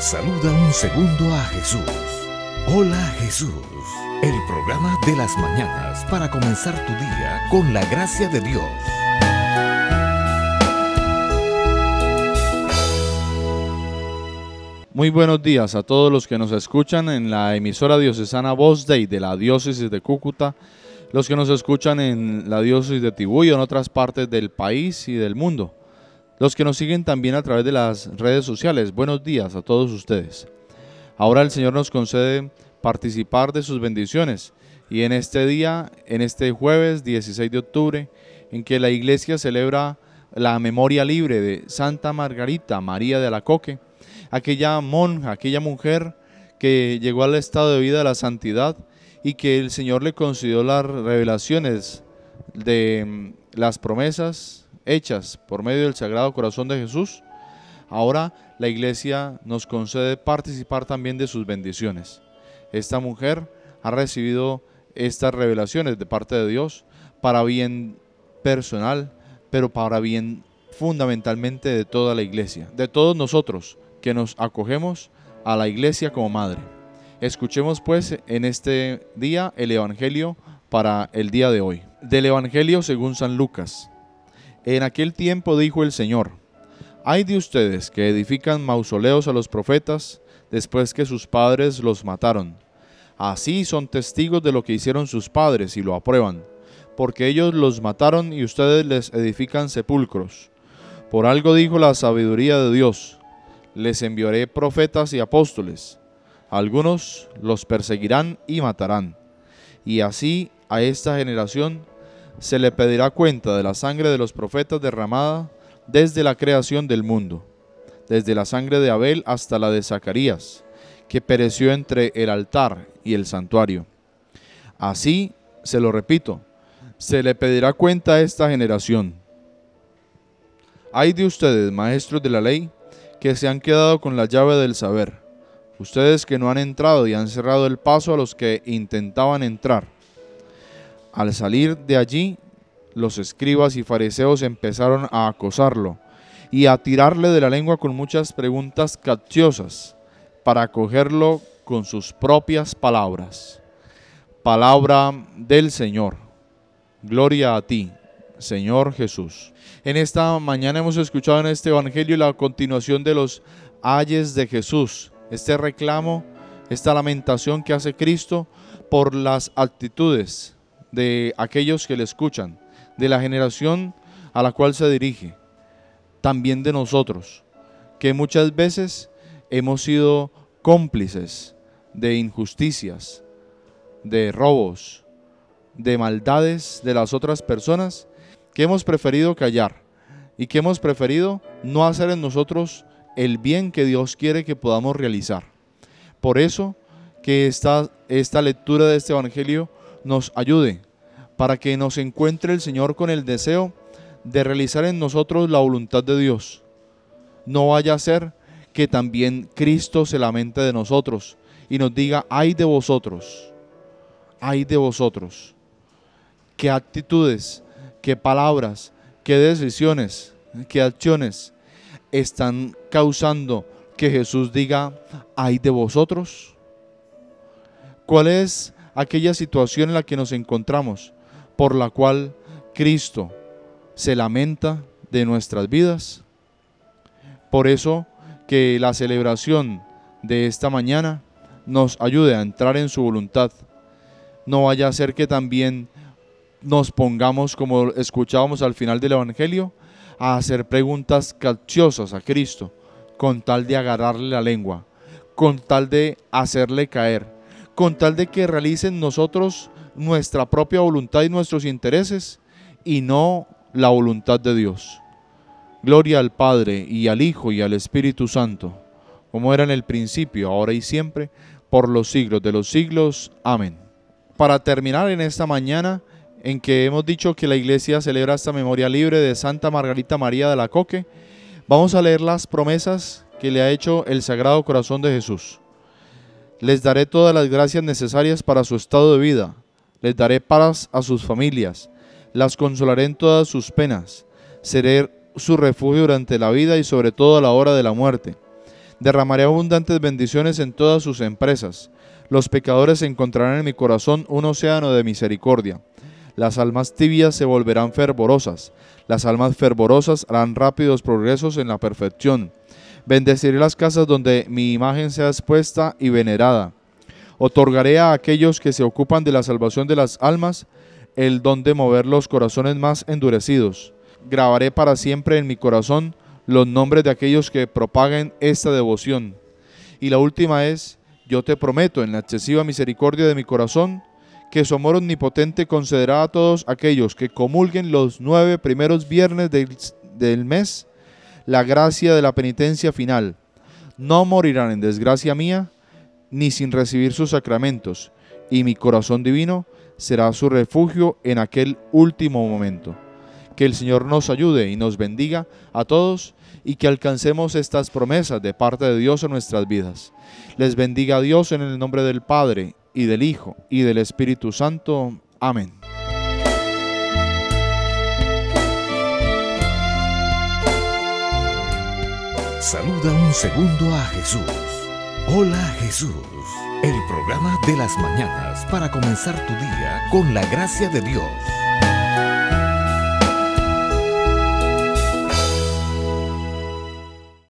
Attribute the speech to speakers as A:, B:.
A: Saluda un segundo a Jesús. Hola Jesús, el programa de las mañanas para comenzar tu día con la gracia de Dios.
B: Muy buenos días a todos los que nos escuchan en la emisora diocesana Voz Day de la diócesis de Cúcuta, los que nos escuchan en la diócesis de Tibú y en otras partes del país y del mundo, los que nos siguen también a través de las redes sociales. Buenos días a todos ustedes. Ahora el Señor nos concede participar de sus bendiciones y en este día, en este jueves 16 de octubre, en que la iglesia celebra la memoria libre de Santa Margarita María de Alacoque, aquella monja, aquella mujer que llegó al estado de vida de la santidad y que el Señor le concedió las revelaciones de mm, las promesas hechas por medio del Sagrado Corazón de Jesús, ahora la iglesia nos concede participar también de sus bendiciones. Esta mujer ha recibido estas revelaciones de parte de Dios para bien personal, pero para bien fundamentalmente de toda la iglesia, de todos nosotros, que nos acogemos a la iglesia como madre. Escuchemos pues en este día el Evangelio para el día de hoy. Del Evangelio según San Lucas. En aquel tiempo dijo el Señor, hay de ustedes que edifican mausoleos a los profetas después que sus padres los mataron. Así son testigos de lo que hicieron sus padres y lo aprueban, porque ellos los mataron y ustedes les edifican sepulcros. Por algo dijo la sabiduría de Dios, les enviaré profetas y apóstoles. Algunos los perseguirán y matarán. Y así a esta generación se le pedirá cuenta de la sangre de los profetas derramada desde la creación del mundo, desde la sangre de Abel hasta la de Zacarías, que pereció entre el altar y el santuario. Así, se lo repito, se le pedirá cuenta a esta generación. Hay de ustedes, maestros de la ley, que se han quedado con la llave del saber, ustedes que no han entrado y han cerrado el paso a los que intentaban entrar. Al salir de allí, los escribas y fariseos empezaron a acosarlo y a tirarle de la lengua con muchas preguntas capciosas para acogerlo con sus propias palabras. Palabra del Señor. Gloria a ti, Señor Jesús. En esta mañana hemos escuchado en este Evangelio la continuación de los ayes de Jesús, este reclamo, esta lamentación que hace Cristo por las actitudes de aquellos que le escuchan, de la generación a la cual se dirige, también de nosotros, que muchas veces hemos sido cómplices de injusticias, de robos, de maldades de las otras personas que hemos preferido callar y que hemos preferido no hacer en nosotros el bien que Dios quiere que podamos realizar. Por eso que esta, esta lectura de este Evangelio nos ayude para que nos encuentre el Señor con el deseo de realizar en nosotros la voluntad de Dios. No vaya a ser que también Cristo se lamente de nosotros y nos diga, ay de vosotros, ay de vosotros. ¿Qué actitudes qué palabras, qué decisiones, qué acciones están causando que Jesús diga, ay de vosotros. ¿Cuál es aquella situación en la que nos encontramos por la cual Cristo se lamenta de nuestras vidas? Por eso que la celebración de esta mañana nos ayude a entrar en su voluntad. No vaya a ser que también nos pongamos, como escuchábamos al final del Evangelio, a hacer preguntas capciosas a Cristo, con tal de agarrarle la lengua, con tal de hacerle caer, con tal de que realicen nosotros nuestra propia voluntad y nuestros intereses y no la voluntad de Dios. Gloria al Padre y al Hijo y al Espíritu Santo, como era en el principio, ahora y siempre, por los siglos de los siglos. Amén. Para terminar en esta mañana, en que hemos dicho que la iglesia celebra esta memoria libre de Santa Margarita María de la Coque, vamos a leer las promesas que le ha hecho el Sagrado Corazón de Jesús. Les daré todas las gracias necesarias para su estado de vida, les daré paz a sus familias, las consolaré en todas sus penas, seré su refugio durante la vida y sobre todo a la hora de la muerte. Derramaré abundantes bendiciones en todas sus empresas. Los pecadores encontrarán en mi corazón un océano de misericordia. Las almas tibias se volverán fervorosas. Las almas fervorosas harán rápidos progresos en la perfección. Bendeciré las casas donde mi imagen sea expuesta y venerada. Otorgaré a aquellos que se ocupan de la salvación de las almas el don de mover los corazones más endurecidos. Grabaré para siempre en mi corazón los nombres de aquellos que propaguen esta devoción. Y la última es, yo te prometo en la excesiva misericordia de mi corazón, que su amor omnipotente concederá a todos aquellos que comulguen los nueve primeros viernes del, del mes la gracia de la penitencia final. No morirán en desgracia mía, ni sin recibir sus sacramentos, y mi corazón divino será su refugio en aquel último momento. Que el Señor nos ayude y nos bendiga a todos y que alcancemos estas promesas de parte de Dios en nuestras vidas. Les bendiga Dios en el nombre del Padre y del Hijo y del Espíritu Santo. Amén.
A: Saluda un segundo a Jesús. Hola Jesús, el programa de las mañanas para comenzar tu día con la gracia de Dios.